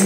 I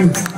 live